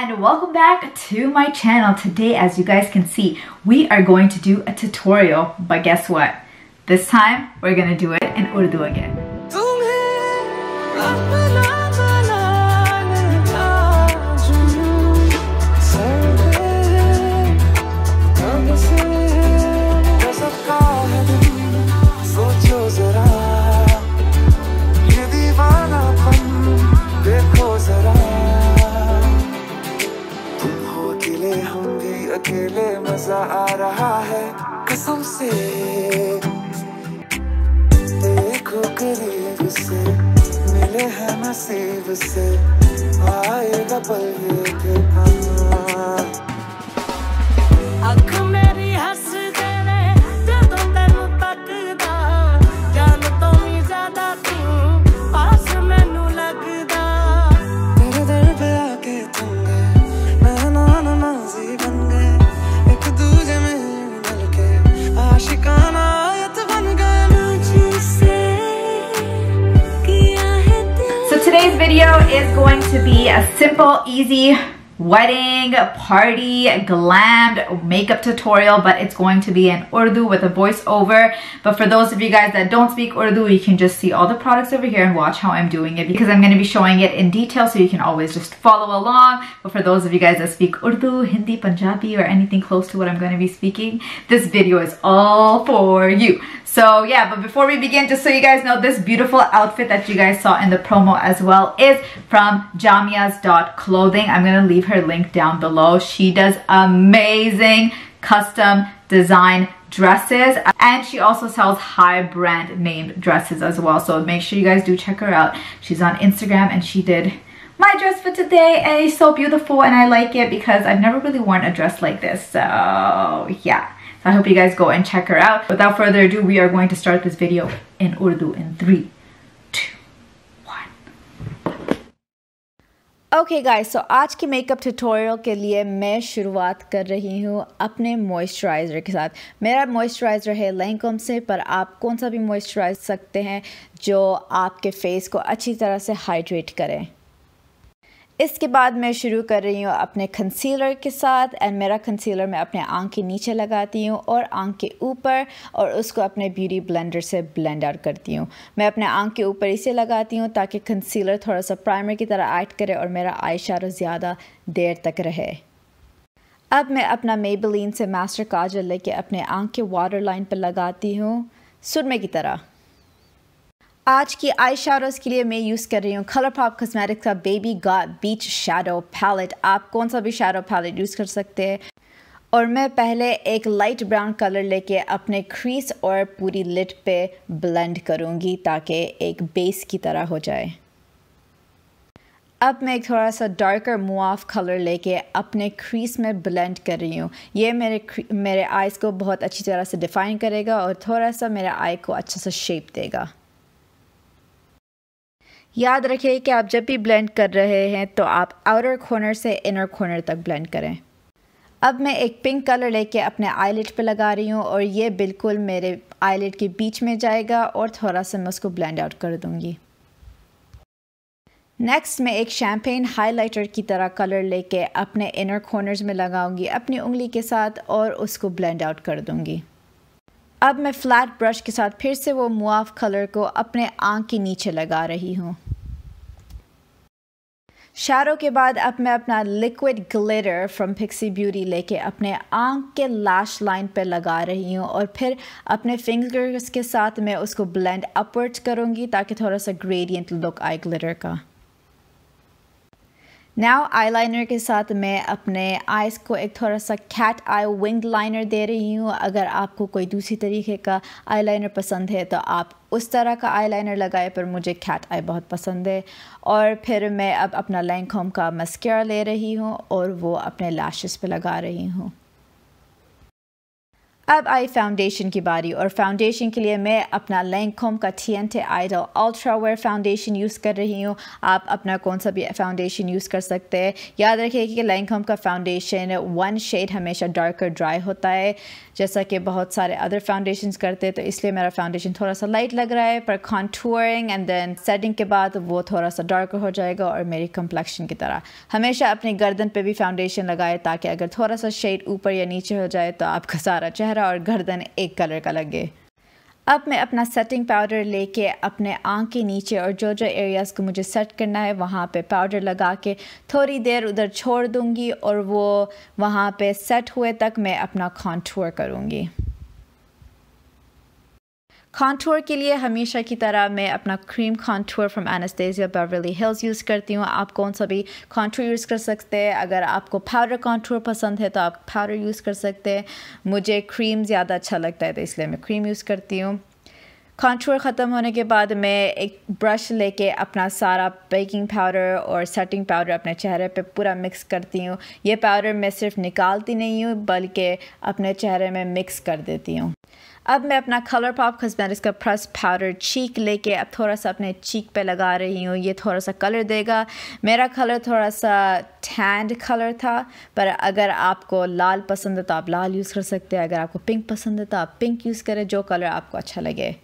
and welcome back to my channel. Today, as you guys can see, we are going to do a tutorial, but guess what? This time, we're gonna do it in Urdu again. से आएगा पल ये। Simple, easy wedding, party, glammed makeup tutorial, but it's going to be in Urdu with a voiceover. But for those of you guys that don't speak Urdu, you can just see all the products over here and watch how I'm doing it because I'm going to be showing it in detail so you can always just follow along. But for those of you guys that speak Urdu, Hindi, Punjabi, or anything close to what I'm going to be speaking, this video is all for you. So yeah, but before we begin, just so you guys know, this beautiful outfit that you guys saw in the promo as well is from jamias.clothing. I'm gonna leave her link down below. She does amazing custom design dresses and she also sells high brand named dresses as well. So make sure you guys do check her out. She's on Instagram and she did my dress for today and it's so beautiful and I like it because I've never really worn a dress like this. So yeah. So I hope you guys go and check her out. Without further ado, we are going to start this video in Urdu in three, okay guys so आज के makeup tutorial के लिए मैं शुरुआत कर रही हूँ अपने मॉइस्चराइज़र के साथ। मेरा मॉइस्चराइज़र है लैंकम से, पर आप कौन सा भी मॉइस्चराइज सकते हैं जो आपके फेस को अच्छी तरह से हाइड्रेट करें। इसके बाद मैं शुरू कर रही हूँ अपने कंसीलर के साथ एंड मेरा कंसीलर मैं अपने आँख के नीचे लगाती हूँ और आँख के ऊपर और उसको अपने ब्यूटी ब्लेंडर से ब्लेंड आउट करती हूँ। मैं अपने आँख के ऊपर इसे लगाती हूँ ताकि कंसीलर थोड़ा सा प्राइमर की तरह ऐड करे और मेरा आई ज़्यादा देर तक रहे। अब मैं अपना मेबलिन से मास्टर काजल लेके अपने आँख के वाटर लाइन पर लगाती हूँ, सुरमे की तरह। आज की आई शेडोज़ के लिए मैं यूज़ कर रही हूँ कलर पॉप कॉस्मेटिक्स का baby got beach shadow palette आप कौन सा भी शेडो पैलेट यूज़ कर सकते हैं। और मैं पहले एक लाइट ब्राउन कलर लेके अपने क्रीज और पूरी लिट पे ब्लेंड करूँगी ताकि एक बेस की तरह हो जाए। अब मैं थोड़ा सा डार्कर मुआफ कलर लेके अपने क्रीज में ब्लेंड कर रही हूँ। ये मेरे मेरे आइज़ को बहुत अच्छी तरह से डिफ़ाइन करेगा और थोड़ा सा मेरे आई को अच्छा सा शेप देगा। याद रखिए कि आप जब भी ब्लेंड कर रहे हैं तो आप आउटर कॉर्नर से इनर कॉर्नर तक ब्लेंड करें। अब मैं एक पिंक कलर लेके अपने आईलेट पे लगा रही हूँ और ये बिल्कुल मेरे आईलेट के बीच में जाएगा और थोड़ा सा मैं उसको ब्लेंड आउट कर दूँगी। नेक्स्ट मैं एक शैम्पेन हाइलाइटर की तरह कलर लेके अपने इनर कॉर्नर्स में लगाऊँगी, अपनी उंगली के साथ और उसको ब्लेंड आउट कर दूँगी। अब मैं फ्लैट ब्रश के साथ फिर से वो मुआफ कलर को अपने आँख के नीचे लगा रही हूँ। शारों के बाद अब मैं अपना liquid glitter from Pixi beauty लेके अपने आँख के लैश लाइन पे लगा रही हूँ और फिर अपने फिंगर्स के साथ मैं उसको ब्लेंड अपवर्ड्स करूँगी ताकि थोड़ा सा ग्रेडियंट लुक आए ग्लिटर का। नाउ आईलाइनर के साथ मैं अपने आइज़ को एक थोड़ा सा कैट आई विंग लाइनर दे रही हूँ। अगर आपको कोई दूसरी तरीके का आई लाइनर पसंद है तो आप उस तरह का आई लाइनर लगाए, पर मुझे कैट आई बहुत पसंद है। और फिर मैं अब अपना लैंकॉम का मस्करा ले रही हूँ और वो अपने लैशेस पे लगा रही हूँ। अब आई फाउंडेशन की बारी और फाउंडेशन के लिए मैं अपना लैंकोम का T N T idol ultra wear foundation use कर रही हूँ। आप अपना कौन सा भी फाउंडेशन यूज़ कर सकते हैं। याद रखिए कि लैंकोम का फाउंडेशन वन शेड हमेशा डार्कर ड्राई होता है, जैसा कि बहुत सारे अदर फाउंडेशन करते हैं तो इसलिए मेरा फाउंडेशन थोड़ा सा लाइट लग रहा है, पर कॉन्टूरिंग एंड देन सेटिंग के बाद वो थोड़ा सा डार्कर हो जाएगा और मेरी कम्प्लेक्शन की तरह। हमेशा अपनी गर्दन पर भी फाउंडेशन लगाए ताकि अगर थोड़ा सा शेड ऊपर या नीचे हो जाए तो आपका सारा चेहरा और गर्दन एक कलर का लगे। अब मैं अपना सेटिंग पाउडर लेके अपने आँख के नीचे और जो जो एरियाज़ को मुझे सेट करना है, वहाँ पे पाउडर लगा के थोड़ी देर उधर छोड़ दूँगी और वो वहाँ पे सेट हुए तक मैं अपना कॉन्टूर करूँगी। कॉन्टूर के लिए हमेशा की तरह मैं अपना cream contour from Anastasia Beverly Hills use करती हूँ। आप कौन सा भी कॉन्टूर यूज़ कर सकते हैं। अगर आपको पाउडर कॉन्टूर पसंद है तो आप पाउडर यूज़ कर सकते हैं। मुझे क्रीम ज़्यादा अच्छा लगता है तो इसलिए मैं क्रीम यूज़ करती हूँ। कॉन्टूर ख़त्म होने के बाद मैं एक ब्रश लेके अपना सारा बेकिंग पाउडर और सेटिंग पाउडर अपने चेहरे पे पूरा मिक्स करती हूँ। ये पाउडर मैं सिर्फ़ निकालती नहीं हूँ, बल्कि अपने चेहरे में मिक्स कर देती हूँ। अब मैं अपना कलर पॉप कॉस्मेटिक्स इसका प्रेस पाउडर चीक लेके अब थोड़ा सा अपने चीक पे लगा रही हूँ। ये थोड़ा सा कलर देगा। मेरा कलर थोड़ा सा टैंड कलर था, पर अगर आपको लाल पसंद है तो आप लाल यूज़ कर सकते हैं। अगर आपको पिंक पसंद है तो आप पिंक यूज़ करें, जो कलर आपको अच्छा लगे।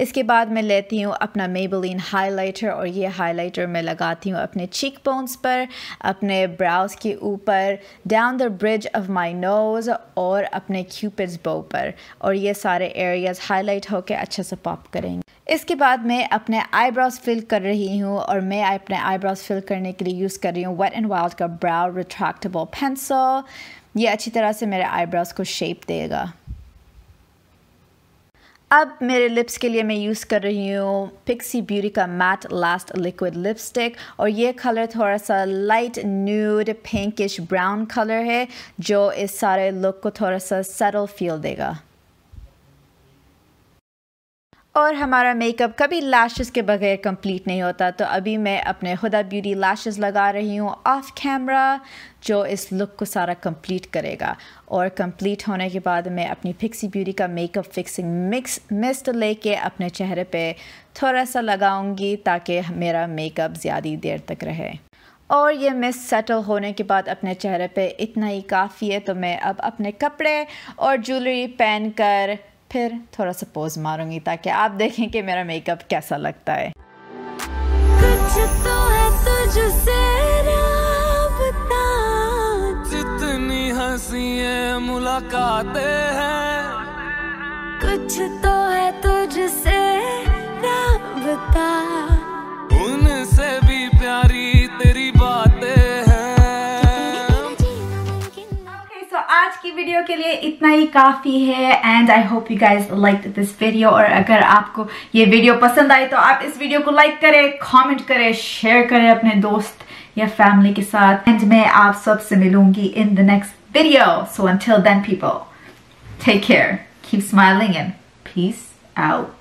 इसके बाद मैं लेती हूँ अपना मेबलिन हाइलाइटर और ये हाइलाइटर मैं लगाती हूँ अपने चीक बोन्स पर, अपने ब्राउज के ऊपर down the bridge of my nose और अपने क्यूपिड्स बो पर। और ये सारे एरियाज़ हाईलाइट होकर अच्छे से पॉप करेंगे। इसके बाद मैं अपने आईब्रोज फिल कर रही हूँ और मैं अपने आईब्रोज फिल करने के लिए यूज़ कर रही हूँ वेट एंड वाइल्ड का ब्राउ रिट्रैक्टेबल पेंसिल ये अच्छी तरह से मेरे आईब्रोज को शेप देगा। अब मेरे लिप्स के लिए मैं यूज़ कर रही हूँ पिक्सी ब्यूटी का मैट लास्ट लिक्विड लिपस्टिक और ये कलर थोड़ा सा light nude pinkish brown colour है, जो इस सारे लुक को थोड़ा सा सटल फील देगा। और हमारा मेकअप कभी लैशेस के बगैर कंप्लीट नहीं होता। तो अभी मैं अपने खुदा ब्यूटी लैशेस लगा रही हूँ ऑफ़ कैमरा जो इस लुक को सारा कंप्लीट करेगा। और कंप्लीट होने के बाद मैं अपनी फिक्सी ब्यूटी का मेकअप फिक्सिंग मिक्स मिस्ट लेके अपने चेहरे पे थोड़ा सा लगाऊँगी ताकि मेरा मेकअप ज़्यादा देर तक रहे। और ये मिस सेटल होने के बाद अपने चेहरे पे इतना ही काफ़ी है तो मैं अब अपने कपड़े और ज्वेलरी पहन कर फिर थोड़ा सा पोज मारूँगी ताकि आप देखें कि मेरा मेकअप कैसा लगता है। कुछ तो है तुझसे जितनी हँसी मुलाकातें हैं। कुछ तो है तुझसे राबता की वीडियो के लिए इतना ही काफ़ी है and I hope you guys like this video और अगर आपको ये वीडियो पसंद आई तो आप इस वीडियो को लाइक करें कमेंट करें शेयर करें अपने दोस्त या फैमिली के साथ एंड मैं आप सबसे मिलूँगी in the next video so until then, people, take care. Keep smiling and peace out.